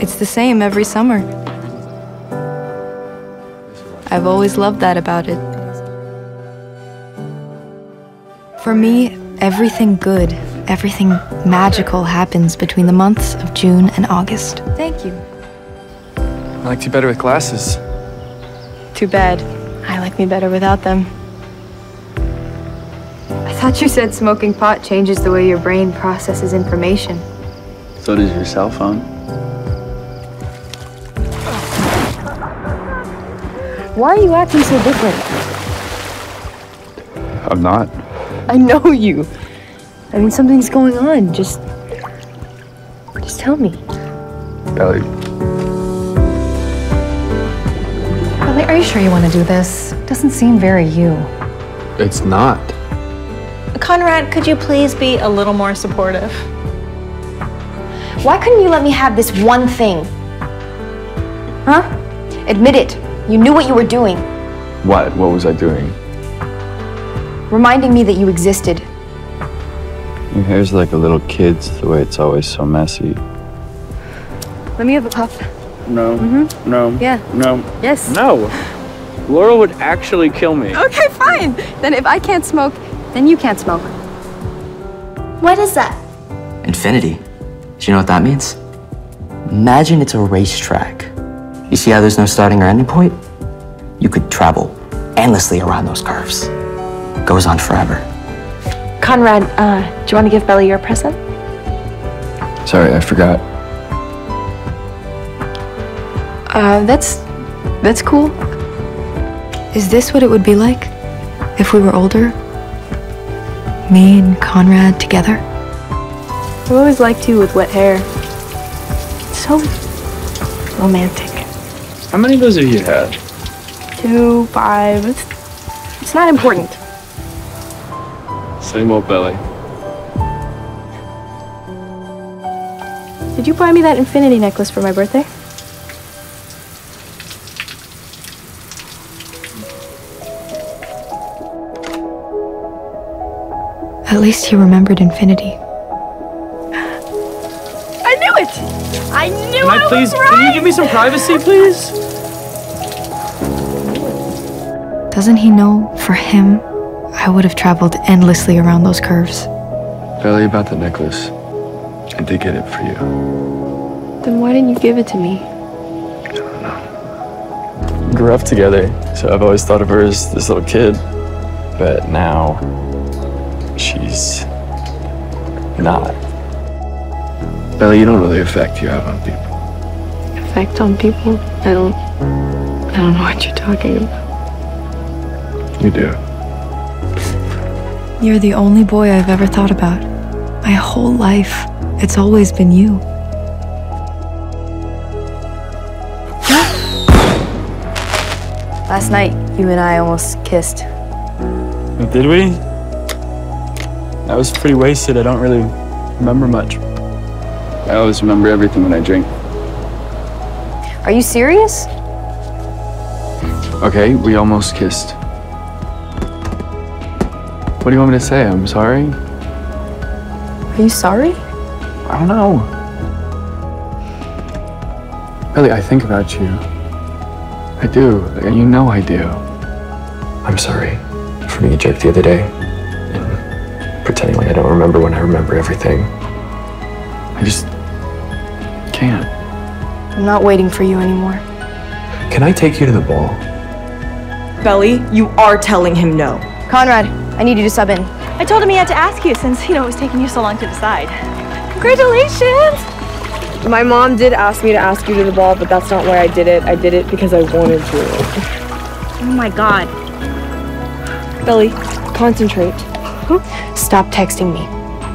It's the same every summer. I've always loved that about it. For me, everything good, everything magical happens between the months of June and August. Thank you. I liked you better with glasses. Too bad. I like me better without them. I thought you said smoking pot changes the way your brain processes information. So does your cell phone. Why are you acting so different? I'm not. I know you. I mean, something's going on. Just. Just tell me. Belly, Ellie, are you sure you want to do this? Doesn't seem very you. It's not. Conrad, could you please be a little more supportive? Why couldn't you let me have this one thing? Huh? Admit it. You knew what you were doing, what? What was I doing? reminding me that you existed. Your hair's like a little kid's, the way it's always so messy. Let me have a puff. No. Mm-hmm. No. Yeah. No. Yes. No. Laurel would actually kill me. Okay, fine. Then if I can't smoke, then you can't smoke. What is that? Infinity. Do you know what that means? Imagine it's a racetrack. You see how there's no starting or ending point? You could travel endlessly around those curves. It Goes on forever. Conrad, uh, do you want to give Belly your present? Sorry, I forgot. Uh, that's. that's cool. Is this what it would be like if we were older? Me and Conrad together? I've always liked you with wet hair. So romantic. How many of those have you had? Two, five. It's, it's not important. Same old Belly. Did you buy me that infinity necklace for my birthday? At least he remembered infinity. Can I please? Can you give me some privacy, please? Doesn't he know, for him, I would have traveled endlessly around those curves? Belly, about the necklace. I did get it for you. Then why didn't you give it to me? I don't We grew up together, so I've always thought of her as this little kid. But now, she's not. Belly, you don't know the effect you have on people. Effect on people? I don't. I don't know what you're talking about. You do. You're the only boy I've ever thought about. My whole life, it's always been you. Last night, you and I almost kissed. Did we? I was pretty wasted. I don't really remember much. I always remember everything when I drink. Are you serious? Okay, we almost kissed. What do you want me to say? I'm sorry? Are you sorry? I don't know. Belly, I think about you. I do. and You know I do. I'm sorry for being a jerk the other day and pretending like I don't remember when I remember everything. I just can't. I'm not waiting for you anymore. Can I take you to the ball? Belly, you are telling him no. Conrad, I need you to sub in. I told him he had to ask you since, you know, it was taking you so long to decide. Congratulations! My mom did ask me to ask you to the ball, but that's not why I did it. I did it because I wanted to. Oh my god. Belly, concentrate. Stop texting me.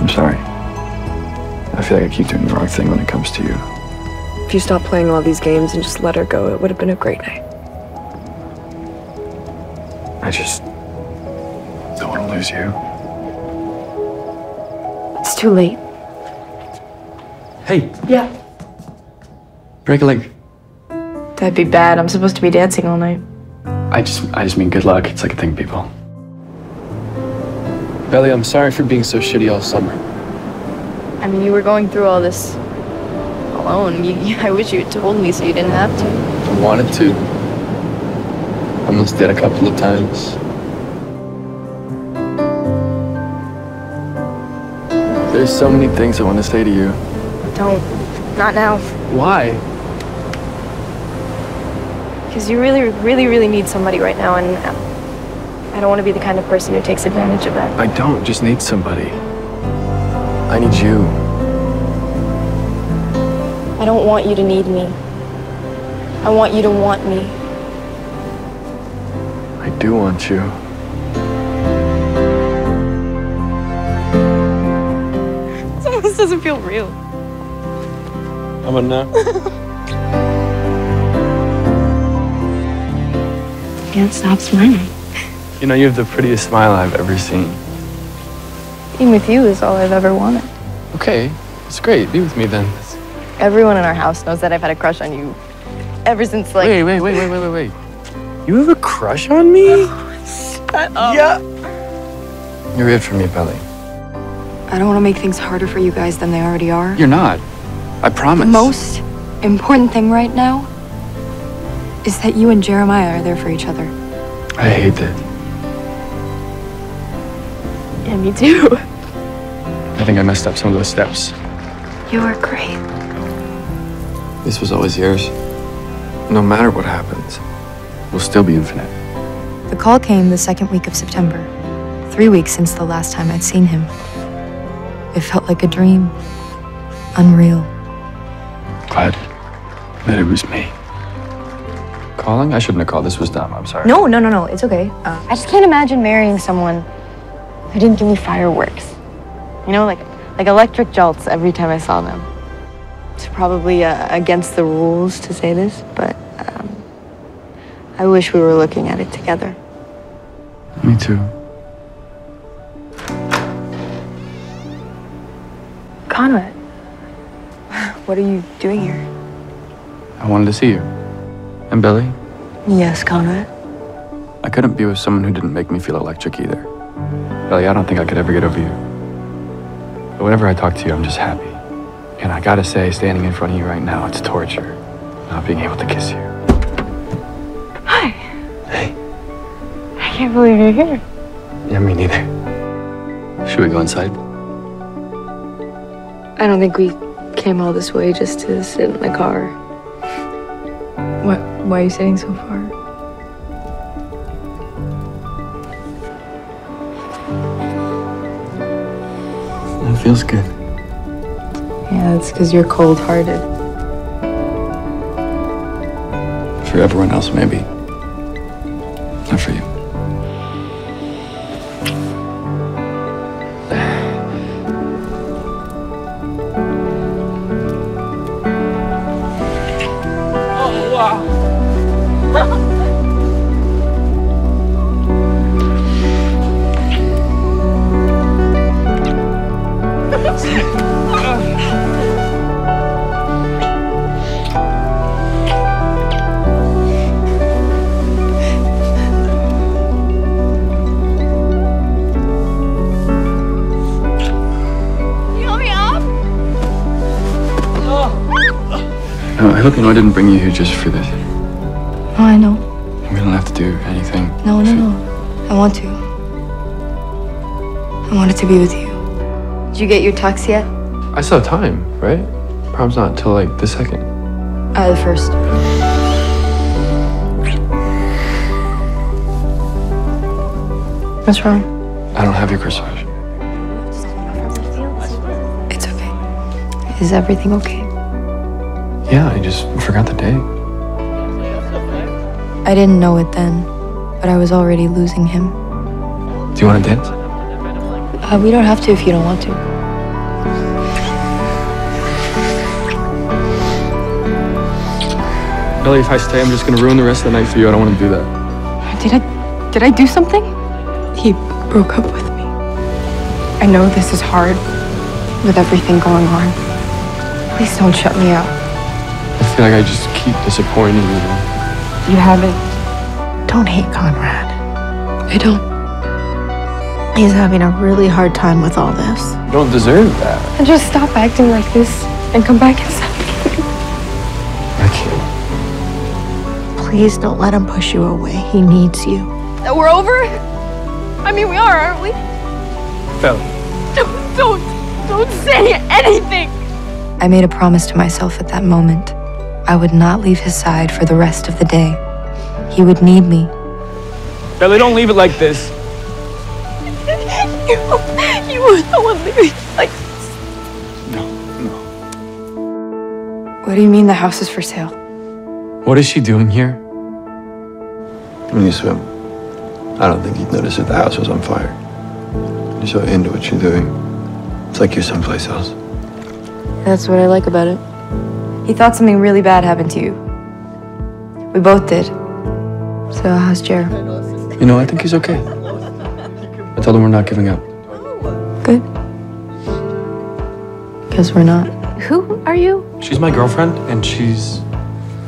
I'm sorry. I feel like I keep doing the wrong thing when it comes to you. If you stopped playing all these games and just let her go, it would have been a great night. I just don't want to lose you. It's too late. Hey, Yeah. break a leg. That'd be bad. I'm supposed to be dancing all night. I just, I just mean good luck. It's like a thing, people. Belly, I'm sorry for being so shitty all summer. I mean, you were going through all this alone. You, I wish you had told me so you didn't have to. I wanted to. I almost did a couple of times. There's so many things I want to say to you. Don't. Not now. Why? Because you really, really, really need somebody right now, and I don't want to be the kind of person who takes advantage of that. I don't just need somebody. I need you. I don't want you to need me. I want you to want me. I do want you. this doesn't feel real. I'm about now? Can't stop smiling. you know, you have the prettiest smile I've ever seen. Being with you is all I've ever wanted. Okay, it's great. Be with me then. Everyone in our house knows that I've had a crush on you ever since, like. Wait, wait, wait, wait, wait, wait, wait. You have a crush on me? Oh, yeah. You're it for me, Belly. I don't want to make things harder for you guys than they already are. You're not. I promise. The most important thing right now is that you and Jeremiah are there for each other. I hate that. Yeah, me too. I think I messed up some of those steps. You are great. This was always yours. No matter what happens, we'll still be infinite. The call came the second week of September, three weeks since the last time I'd seen him. It felt like a dream, unreal. Glad that it was me. Calling? I shouldn't have called. This was dumb. I'm sorry. No, no, no, no. It's okay. Uh, I just can't imagine marrying someone who didn't give me fireworks. You know, like like electric jolts every time I saw them. It's probably uh, against the rules to say this, but um, I wish we were looking at it together. Me too. Conrad, what are you doing here? I wanted to see you. And Belly, Yes, Conrad. I couldn't be with someone who didn't make me feel electric either. Belly, I don't think I could ever get over you. But whenever I talk to you, I'm just happy. And I gotta say, standing in front of you right now, it's torture. Not being able to kiss you. Hi. Hey. I can't believe you're here. Yeah, me neither. Should we go inside? I don't think we came all this way just to sit in the car. What? Why are you sitting so far? It feels good. Yeah, it's because you're cold-hearted. For everyone else, maybe. Not for you. No, I hope you know I didn't bring you here just for this. Oh, I know. We don't have to do anything. No, no, no. I want to. I wanted to be with you. Did you get your tux yet? I still have time, right? Prom's not until like the second. Uh, the first. What's wrong? I don't have your corsage. It's okay. Is everything okay? Yeah, I just forgot the date. I didn't know it then, but I was already losing him. Do you want to dance? Uh, we don't have to if you don't want to. Belly, if I stay, I'm just gonna ruin the rest of the night for you. I don't want to do that. Did I did I do something? He broke up with me. I know this is hard with everything going on. Please don't shut me out. I feel like I just keep disappointing you. You haven't. Don't hate Conrad. I don't. He's having a really hard time with all this. You don't deserve that. And just stop acting like this and come back inside. I can't. Please don't let him push you away. He needs you. That we're over? I mean, we are, aren't we? Fell. Don't, don't, don't say anything. I made a promise to myself at that moment. I would not leave his side for the rest of the day. He would need me. Belly, don't leave it like this. You, you were the one leaving like this. No, no. What do you mean the house is for sale? What is she doing here? When you swim, I don't think you'd notice if the house was on fire. You're so into what you're doing. It's like you're someplace else. That's what I like about it. He thought something really bad happened to you. We both did. So how's Jer? You know, I think he's okay. I told him we're not giving up. Good. Guess we're not. Who are you? She's my girlfriend, and she's,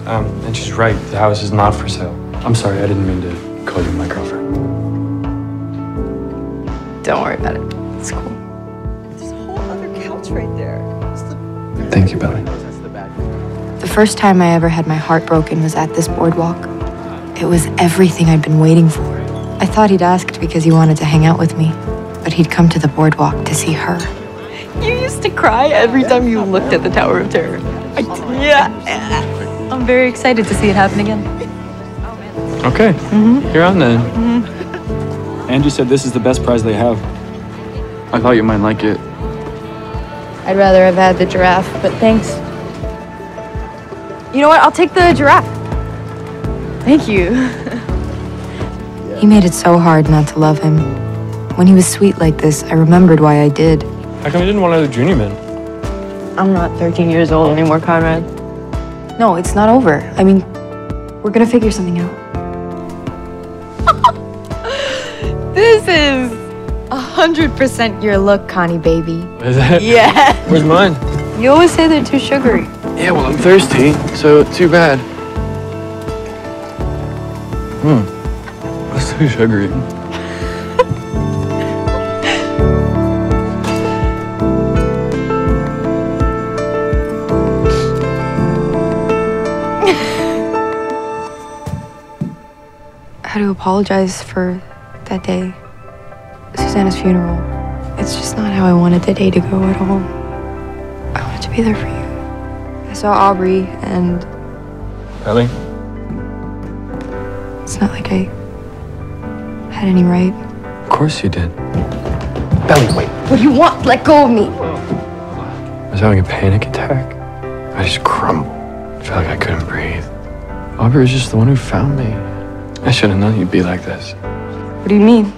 um, and she's right. The house is not for sale. I'm sorry, I didn't mean to call you my girlfriend. Don't worry about it. It's cool. There's a whole other couch right there. Thank you, Belly. The first time I ever had my heart broken was at this boardwalk. It was everything I'd been waiting for. I thought he'd asked because he wanted to hang out with me, but he'd come to the boardwalk to see her. You used to cry every time you looked at the Tower of Terror. I, yeah. I'm very excited to see it happen again. Okay, mm-hmm. you're on then. Mm-hmm. Andrew said this is the best prize they have. I thought you might like it. I'd rather have had the giraffe, but thanks. You know what? I'll take the giraffe. Thank you. He made it so hard not to love him. When he was sweet like this, I remembered why I did. How come you didn't want another junior man? I'm not 13 years old anymore, Conrad. No, it's not over. I mean, we're gonna figure something out. This is 100% your look, Connie baby. Is it? Yeah. Where's mine? You always say they're too sugary. Yeah, well, I'm thirsty, so too bad. Hmm. That's so sugary. I had to apologize for that day. Susannah's funeral. It's just not how I wanted the day to go at all. I wanted to be there for you. I saw Aubrey, and Ellie? it's not like I had any right. Of course you did. Belly, wait. What do you want? Let go of me. I was having a panic attack. I just crumbled. I felt like I couldn't breathe. Aubrey was just the one who found me. I should have known you'd be like this. What do you mean?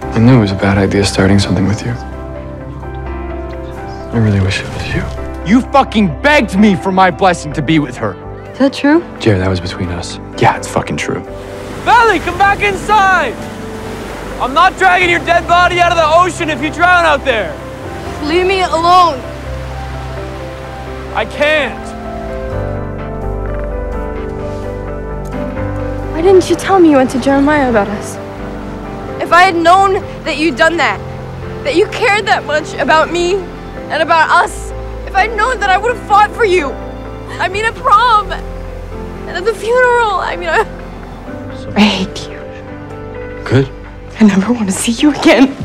I knew it was a bad idea starting something with you. I really wish it was you. You fucking begged me for my blessing to be with her. Is that true? Jared, that was between us. Yeah, it's fucking true. Belly, come back inside! I'm not dragging your dead body out of the ocean if you drown out there! Leave me alone. I can't! Why didn't you tell me you went to Jeremiah about us? If I had known that you'd done that, that you cared that much about me and about us, if I'd known that I would have fought for you. I mean, at prom and at the funeral. I mean, I, I hate you. Good. I never want to see you again.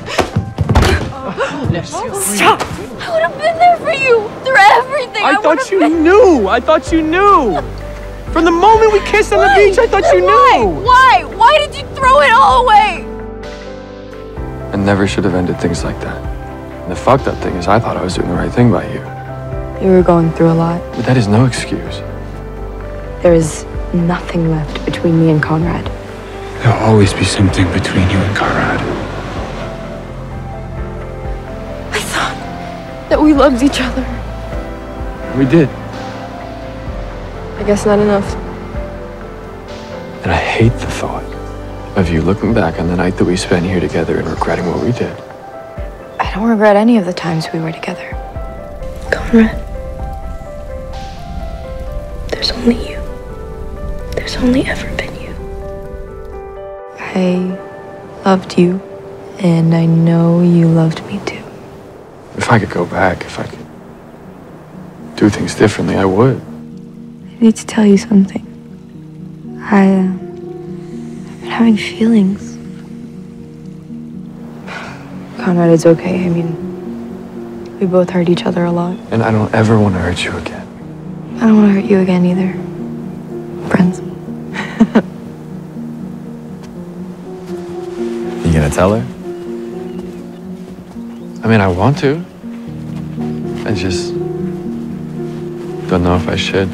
Stop! I would have been there for you through everything. I, I thought you been... knew! I thought you knew! From the moment we kissed on the beach, I thought you Why? knew! Why? Why did you throw it all away? I never should have ended things like that. And the fucked up thing is, I thought I was doing the right thing by you. You were going through a lot. But that is no excuse. There is nothing left between me and Conrad. There'll always be something between you and Conrad. I thought that we loved each other. We did. I guess not enough. And I hate the thought of you looking back on the night that we spent here together and regretting what we did. I don't regret any of the times we were together. Conrad. There's only ever been you. I loved you, and I know you loved me too. If I could go back, if I could do things differently, I would. I need to tell you something. I, uh, I've been having feelings. Conrad, it's okay. I mean, we both hurt each other a lot. And I don't ever want to hurt you again. I don't want to hurt you again either. Friends. Gonna tell her? I mean, I want to. I just don't know if I should.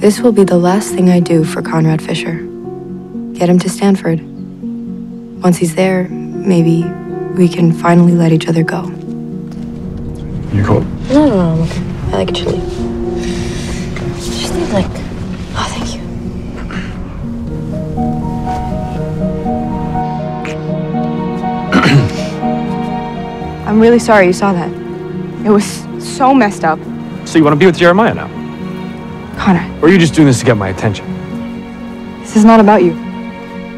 This will be the last thing I do for Conrad Fisher. Get him to Stanford. Once he's there, maybe we can finally let each other go. You cool? No, no, no, I'm okay. I like chili. Just need like. I'm really sorry you saw that. It was so messed up. So you want to be with Jeremiah now? Conrad, Or are you just doing this to get my attention? this is not about you.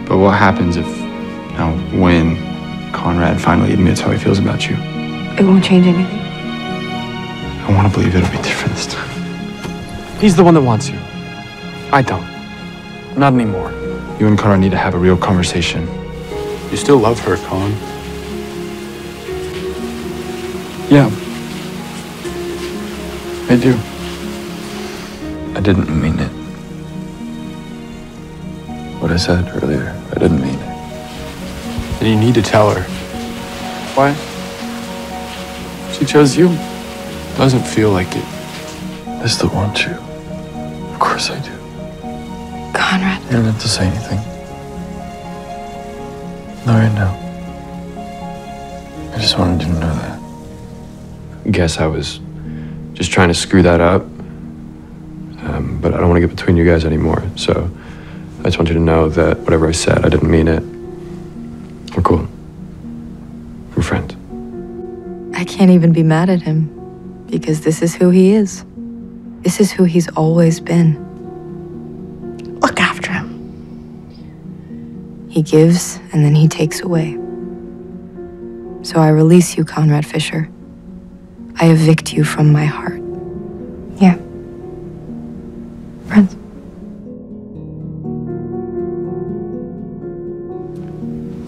But what happens if, you know, when Conrad finally admits how he feels about you? It won't change anything. I want to believe it'll be different this time. He's the one that wants you. I don't. Not anymore. You and Conrad need to have a real conversation. You still love her, Con. Yeah. I do. I didn't mean it. What I said earlier, I didn't mean it. Then you need to tell her. Why? She chose you. Doesn't feel like it. I still want you. Of course I do. Conrad. You don't have to say anything. Not right now. I just wanted you to know that. Guess I was just trying to screw that up. Um, but I don't want to get between you guys anymore. So I just want you to know that whatever I said, I didn't mean it. We're cool. We're friends. I can't even be mad at him because this is who he is. This is who he's always been. Look after him. He gives and then he takes away. So I release you, Conrad Fisher. I evict you from my heart. Yeah. Friends.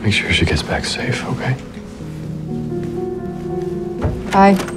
Make sure she gets back safe, okay? Bye.